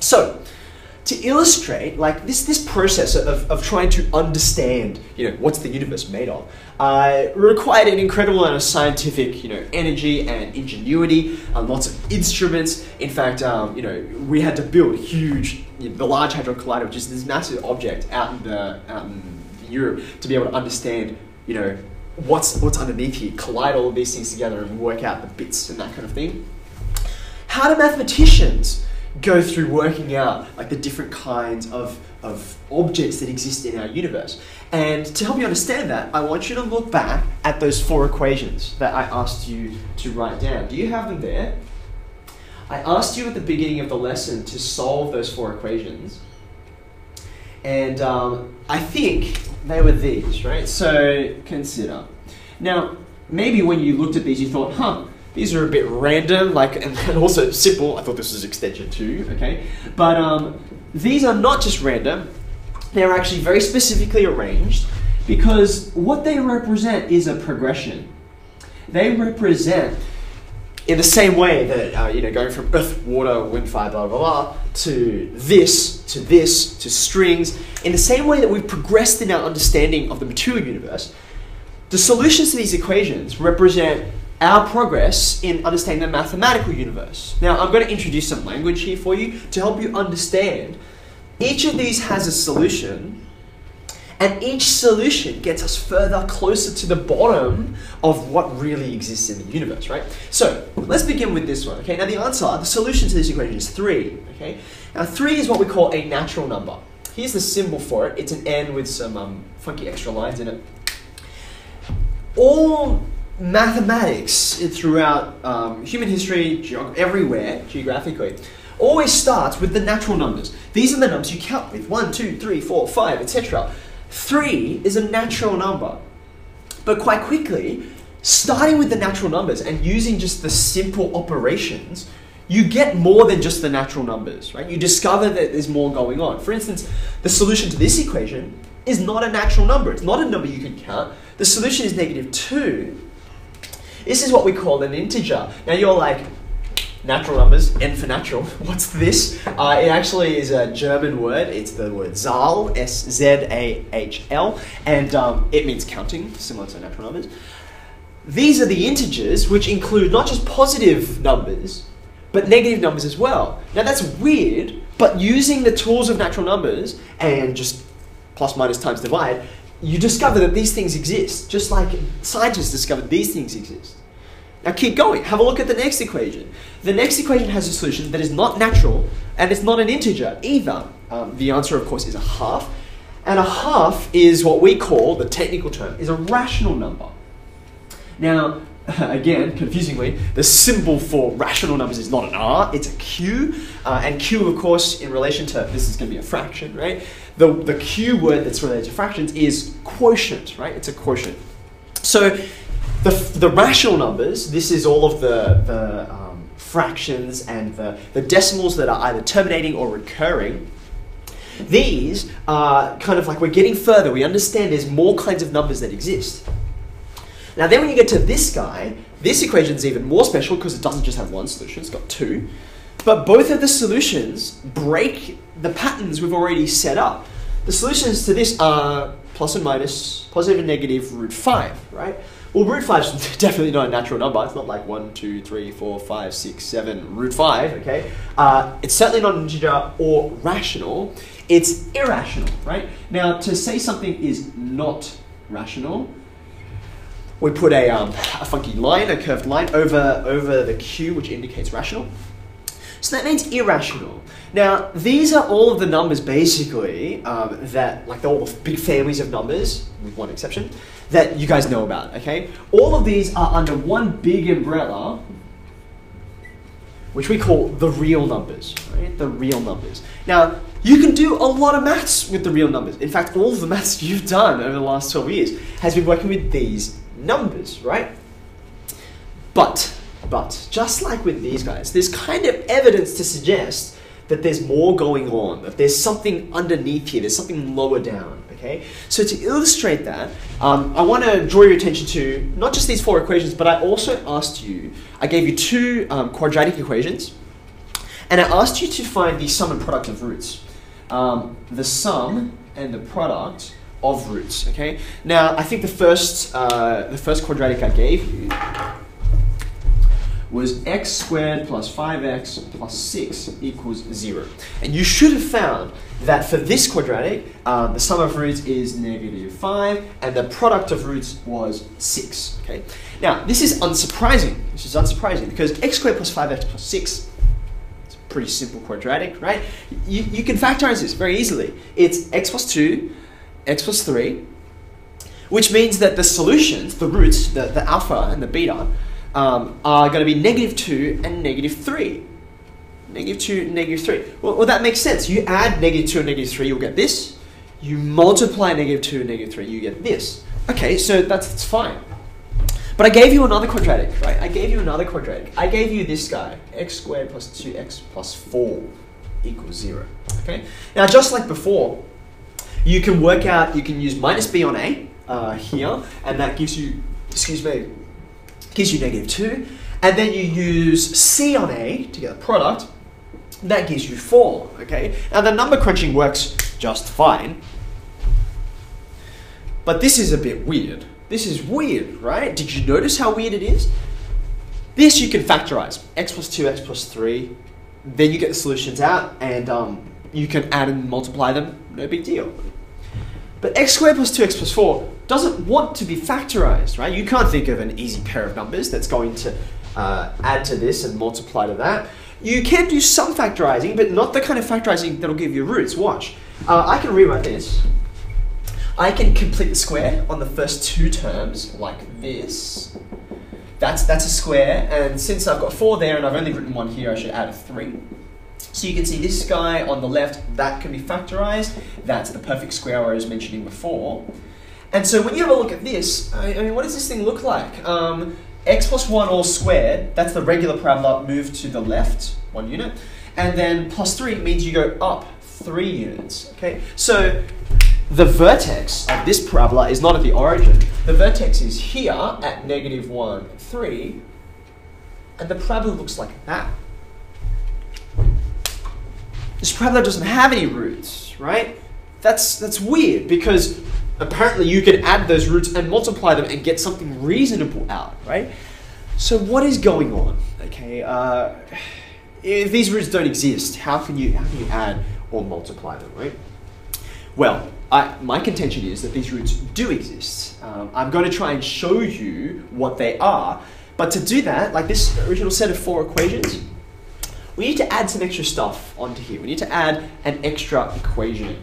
So, to illustrate like this this process of, of trying to understand you know what's the universe made of uh, required an incredible amount of scientific you know energy and ingenuity and lots of instruments. In fact um, you know we had to build huge you know, the large hadron collider which is this massive object out in the Europe to be able to understand you know what's what's underneath here collide all of these things together and work out the bits and that kind of thing. How do mathematicians go through working out like the different kinds of, of objects that exist in our universe. And to help you understand that, I want you to look back at those four equations that I asked you to write down. Do you have them there? I asked you at the beginning of the lesson to solve those four equations. And um, I think they were these, right? So consider. Now, maybe when you looked at these, you thought, huh, these are a bit random, like, and, also simple. I thought this was extension two, okay? But um, these are not just random. They're actually very specifically arranged because what they represent is a progression. They represent, in the same way that, uh, you know, going from earth, water, wind, fire, blah, blah, blah, to this, to this, to strings, in the same way that we've progressed in our understanding of the material universe, the solutions to these equations represent our progress in understanding the mathematical universe. Now, I'm going to introduce some language here for you to help you understand. Each of these has a solution, and each solution gets us further closer to the bottom of what really exists in the universe, right? So, let's begin with this one, okay? Now, the answer, the solution to this equation is 3, okay? Now, 3 is what we call a natural number. Here's the symbol for it. It's an N with some um, funky extra lines in it. All mathematics throughout um, human history, geog- everywhere, geographically, always starts with the natural numbers. These are the numbers you count with one, two, three, four, five, etc. 3 is a natural number. But quite quickly, starting with the natural numbers and using just the simple operations, you get more than just the natural numbers, right? You discover that there's more going on. For instance, the solution to this equation is not a natural number. It's not a number you can count. The solution is negative 2 this is what we call an integer. Now you're like, natural numbers, n for natural. What's this? Uh, it actually is a German word. It's the word Zahl, S-Z-A-H-L, and um, it means counting, similar to natural numbers. These are the integers, which include not just positive numbers, but negative numbers as well. Now that's weird, but using the tools of natural numbers and just plus, minus, times, divide, you discover that these things exist, just like scientists discovered these things exist. Now keep going. Have a look at the next equation. The next equation has a solution that is not natural and it's not an integer either. Um, the answer, of course, is a half. And a half is what we call, the technical term, is a rational number. Now, again, confusingly, the symbol for rational numbers is not an R, it's a Q. Uh, and Q, of course, in relation to, this is going to be a fraction, right? The, the Q word that's related to fractions is quotient, right? It's a quotient. So the, the rational numbers, this is all of the, the um, fractions and the, the decimals that are either terminating or recurring. These are kind of like we're getting further. We understand there's more kinds of numbers that exist. Now, then when you get to this guy, this equation is even more special because it doesn't just have one solution, it's got two. But both of the solutions break the patterns we've already set up. The solutions to this are plus and minus, positive and negative, root 5, right? Well, root 5 is definitely not a natural number. It's not like 1, 2, 3, 4, 5, 6, 7, root 5, okay? Uh, it's certainly not integer or rational. It's irrational, right? Now, to say something is not rational, we put a, um, a funky line, a curved line, over, over the Q, which indicates rational. So that means irrational. Now, these are all of the numbers basically um, that, like all the big families of numbers, with one exception, that you guys know about, okay? All of these are under one big umbrella, which we call the real numbers, right? The real numbers. Now, you can do a lot of maths with the real numbers. In fact, all of the maths you've done over the last 12 years has been working with these numbers, right? But, but, just like with these guys, there's kind of evidence to suggest that there's more going on, that there's something underneath here, there's something lower down, okay? So to illustrate that, um, I want to draw your attention to not just these four equations, but I also asked you, I gave you two um, quadratic equations, and I asked you to find the sum and product of roots. Um, the sum and the product of roots. Okay. Now, I think the first uh, the first quadratic I gave you was x squared plus 5x plus 6 equals 0. And you should have found that for this quadratic, um, the sum of roots is negative 5, and the product of roots was 6. Okay. Now, this is unsurprising. This is unsurprising because x squared plus 5x plus 6 it's a pretty simple quadratic, right? You, you can factorize this very easily. It's x plus 2, x plus 3, which means that the solutions, the roots, the, the alpha and the beta, um, are going to be negative 2 and negative 3. Negative 2 and negative 3. Well, well, that makes sense. You add negative 2 and negative 3, you'll get this. You multiply negative 2 and negative 3, you get this. Okay, so that's, that's fine. But I gave you another quadratic, right? I gave you another quadratic. I gave you this guy, x squared plus 2x plus 4 equals 0. Okay? Now, just like before, you can work out, you can use minus b on a uh, here, and that gives you, excuse me, gives you negative 2. And then you use C on A to get a product. That gives you 4, okay? Now the number crunching works just fine. But this is a bit weird. This is weird, right? Did you notice how weird it is? This you can factorize. x plus 2, x plus 3. Then you get the solutions out and um, you can add and multiply them. No big deal. But x squared plus 2x plus 4 doesn't want to be factorized, right? You can't think of an easy pair of numbers that's going to uh, add to this and multiply to that. You can do some factorizing, but not the kind of factorizing that'll give you roots. Watch. Uh, I can rewrite this. I can complete the square on the first two terms like this. That's, that's a square, and since I've got four there and I've only written one here, I should add a three. So you can see this guy on the left, that can be factorized. That's the perfect square I was mentioning before. And so when you have a look at this, I, I mean, what does this thing look like? Um, x plus 1 all squared, that's the regular parabola moved to the left, one unit. And then plus 3 means you go up 3 units, okay? So the vertex of this parabola is not at the origin. The vertex is here at negative 1, 3, and the parabola looks like that. This parabola doesn't have any roots, right? That's, that's weird because apparently you could add those roots and multiply them and get something reasonable out, right? So what is going on? Okay, uh, if these roots don't exist, how can you how can you add or multiply them, right? Well, I, my contention is that these roots do exist. Um, I'm going to try and show you what they are, but to do that, like this original set of four equations, we need to add some extra stuff onto here. We need to add an extra equation.